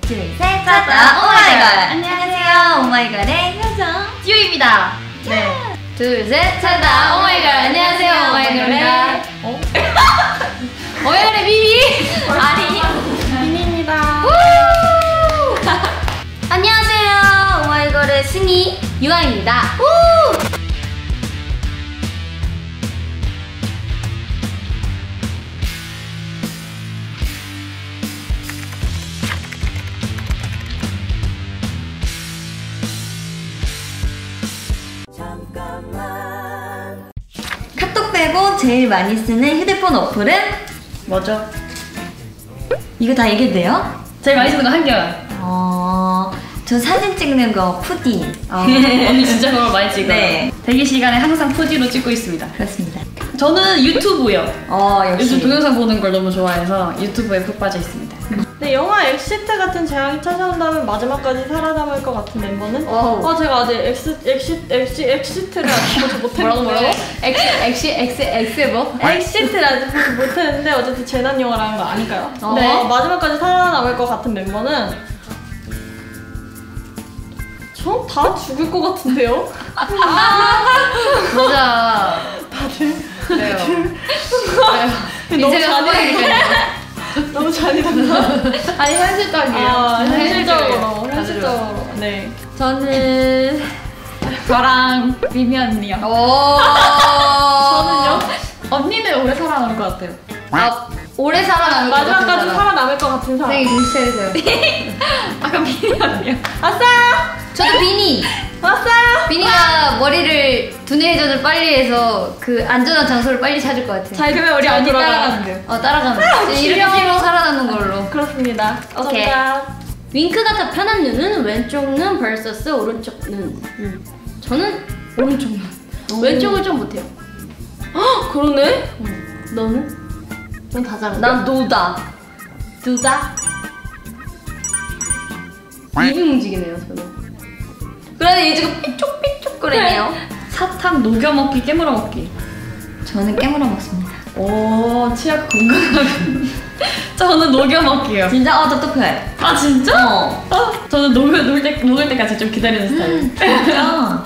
둘, 셋, 찾다 오마이걸! 안녕하세요, 오마이걸의 효정, 지우입니다. 네. 둘, 셋, 찾다 오마이걸! 안녕하세요, 오마이걸의 어? 오마이걸의 비비! 아리! 우! 안녕하세요, 오마이걸의 승희, 유아입니다. 빼고 제일 많이 쓰는 휴대폰 어플은 뭐죠? 이거 다 얘기해도 돼요? 제일 많이 쓰는 거 한결. 어, 저 사진 찍는 거 푸디. 아, 언니 진짜 그걸 많이 찍어요. 네. 대기 시간에 항상 푸디로 찍고 있습니다. 그렇습니다. 저는 유튜브요. 어, 역시. 요즘 동영상 보는 걸 너무 좋아해서 유튜브에 푹 빠져 있습니다. 네, 영화 엑시트 같은 재앙이 찾아온다면 마지막까지 살아남을 것 같은 멤버는? wow. 아, 제가 아직 엑스, 엑시, 엑시, 엑시트를 아직 보지 못했는데. 뭐라고 뭐라고? 엑시 엑시 엑스 엑스 뭐? 엑시트를 아직 보지 못했는데 어쨌든 재난 영화라는 거 아닐까요? 어. 네. 마지막까지 살아남을 것 같은 멤버는 전 다 죽을 것 같은데요? 맞아. 다들 그래요. 너무 인생은 한 번이니까요. 너무 잔인하다. 아니 현실적이에요. 아, 현실적으로, 다들. 현실적으로. 네. 저는. 저랑 미미 언니요. 오. 저는요? 언니는 오래 살아남을 것 같아요. 아, 오래 살아남을 것 같은 마지막까지 사람. 살아남을 것 같은 사람. 생일 동시해주세요. 아까 미미 언니요. 아싸! 저도 비니. 왔어요! 비니가 머리를 두뇌 회전을 빨리 해서 그 안전한 장소를 빨리 찾을 것 같아요. 자, 그러면 우리 언니 따라가면 돼요. 어, 따라가면 돼. 이렇게 귀여워. 서로 살아남는 걸로. 그렇습니다. 오케이. 윙크가 더 편한 눈은 왼쪽 눈 vs 오른쪽 눈. 저는 오른쪽 눈. 왼쪽을 좀 못해요. 헉 그러네. 너는? 넌 다 잘한다. 난 노다. 두다. 입이 움직이네요 저는. 그런데 얘 지금 삐쪽삐 쪽거리네요. 사탕 녹여 먹기, 깨물어 먹기. 저는 깨물어 먹습니다. 오, 치약 건강하게. 저는 녹여 먹기요. 진짜 어 똑똑해. 아 진짜? 어. 아, 저는 녹을 녹을 때 녹을 때까지 좀 기다리는 스타일. 진짜.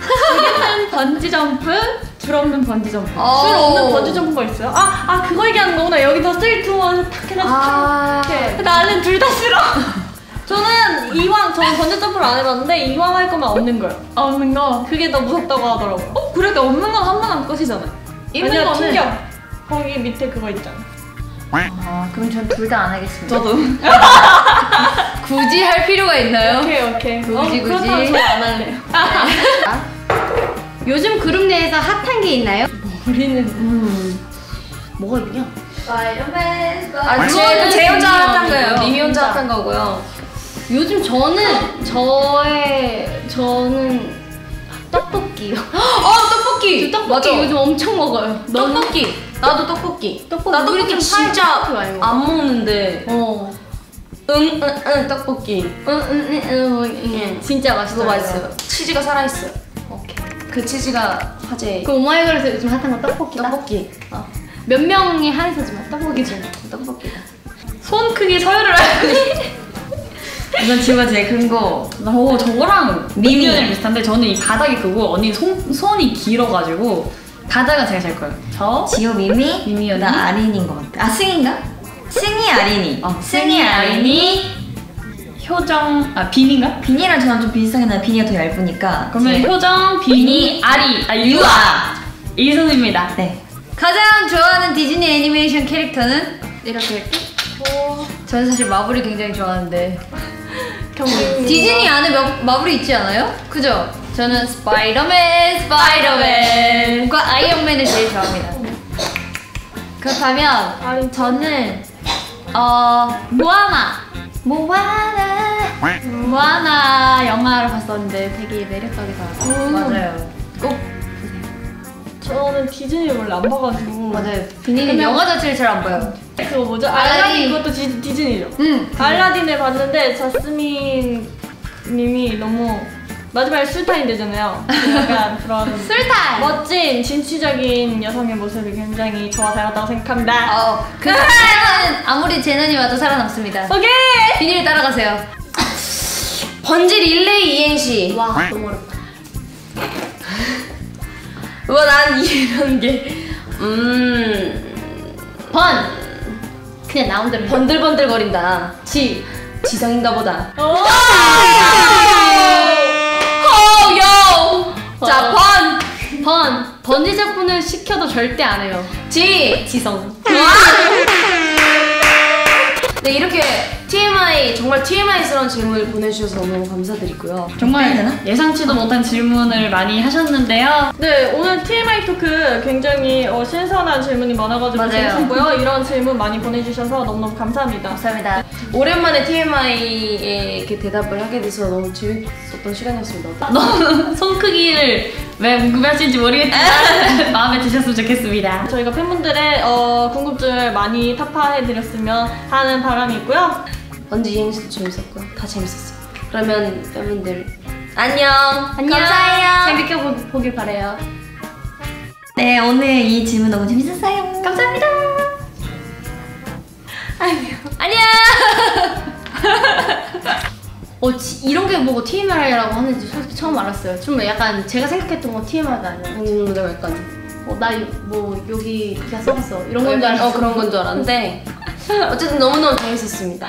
줄있는 번지 점프, 줄 없는 번지 점프. 어. 줄 없는 번지 점프가 있어요? 아, 아 그거 얘기하는 거구나. 여기서 3, 2, 1탁 해가지고 아. 탁. 나는 둘 다 싫어. 저는 이왕 저는 번지 점프를 안 해봤는데 이왕 할 거면 없는 거요. 없는 거. 그게 더 무섭다고 하더라고. 어 그래도 없는 건 한번 하면 끝이잖아. 있는 아니야 거는 튕겨. 거기 밑에 그거 있잖아. 아, 그럼 전 둘 다 안 하겠습니다. 저도. 굳이 할 필요가 있나요? 오케이 오케이. 굳이, 어, 굳이. 저안 할래요. 요즘 그룹 내에서 핫한 게 있나요? 우리는 뭐가 있냐? 스파이더맨, 아, 그거는 제- 제 혼자 제 핫한 거예요. 혼자. 님이 혼자 핫한 거고요. 요즘 저는 저의 저는 떡볶이요. 어, 떡볶이! 떡볶이 맞아. 요즘 엄청 먹어요. 너는? 떡볶이! 나도 떡볶이. 떡볶이. 나 우리 떡볶이 좀 진짜 떡볶이 많이 먹어. 안 먹는데. 어. 응, 응, 응, 떡볶이. 응, 응, 응, 응, 응. 진짜 맛있어. 그거 맛있어요. 치즈가 살아있어요. 오케이. 그 치즈가 화제. 그 오마이걸에서 요즘 핫한 건 떡볶이다. 떡볶이. 몇 명이 한해서지만 떡볶이죠. 떡볶이다. 손 크기 서열을 알니. 이건 지우가 제일 큰 거. 오 저거랑 미미. 미미언이랑 비슷한데 저는 이 바닥이 크고 언니 손 손이 길어가지고 바닥은 제가 잘 거예요. 저 지우 미미, 미미 언니. 나 아린인 것 같아. 아 승인가? 승희 아린이. 어, 승희 아린이. 효정 아 비니인가? 비니랑 저랑 좀 비슷하긴 한데 비니가 더 얇으니까. 그러면 지우. 효정, 비니, 아리, 아 유아 이 순입니다. 네. 가장 좋아하는 디즈니 애니메이션 캐릭터는 이렇게 저는 사실 마블이 굉장히 좋아하는데 경쟁. 디즈니 안에 마, 마블이 있지 않아요? 그죠? 저는 스파이더맨, 스파이더맨과 아이언맨을 제일 좋아합니다. 그렇다면 저는 어 모아나, 모아나, 모아나 영화를 봤었는데 되게 매력적이더라고요. 음. 맞아요. 꼭 저는 디즈니 원래 안 봐가지고. 맞아요. 비니는 그냥- 영화 자체를 잘 안 봐요. 그거 뭐죠? 알라딘. 알라딘 그것도 디, 디즈니죠. 응. 알라딘을 봤는데 자스민 님이 너무 마지막에 술타임 되잖아요. 약간 그런 술탄. 멋진 진취적인 여성의 모습이 굉장히 저와 닮았다고 생각합니다. 어, 그 사람은 아무리 재난이 와도 살아남습니다. 오케이. 비닐 따라가세요. 번지 릴레이 이행시. 와 너무 어렵다. 와, 난 이런 게, 음, 번. 그냥 나온 대로. 해. 번들번들 거린다. 지. 지성인가 보다. 오. 허요! 자, 어. 번! 번. 번지 점프는 시켜도 절대 안 해요. 지! 지성. 네, 이렇게 TMI, 정말 TMI스러운 질문을 보내주셔서 너무 감사드리고요. 정말 예상치도 못한 질문을 많이 하셨는데요. 네, 오늘 TMI 토크 굉장히 어, 신선한 질문이 많아가지고 맞아요. 재밌었고요. 이런 질문 많이 보내주셔서 너무너무 감사합니다. 감사합니다. 오랜만에 TMI에 이렇게 대답을 하게 돼서 너무 재밌었던 시간이었습니다. 너무 손 크기를 왜 궁금해하시는지 모르겠지만 마음에 드셨으면 좋겠습니다. 저희가 팬분들의 어, 궁금증을 많이 타파해드렸으면 하는 바람이 있고요. 번지 이행시도 재밌었고요. 다 재밌었어요. 그러면 팬분들 안녕! 안녕. 감사해요! 재밌게 보, 보길 바래요. 네, 오늘 이 질문 너무 재밌었어요. 감사합니다. 안녕! 어 지- 이런 게 뭐고 TMI라고 하는지 솔직히 처음 알았어요. 좀 약간 제가 생각했던 건 TMI가 아니라 음, 내가 약간 어 나 뭐 여기 그냥 써봤어 이런 건 줄 알았어. 어, 그런 건 줄 알았는데 어쨌든 너무너무 재밌었습니다.